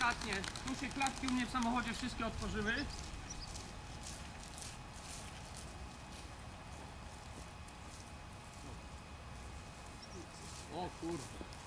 delikatnie. Tu się klatki u mnie w samochodzie wszystkie otworzyły. O kurwa.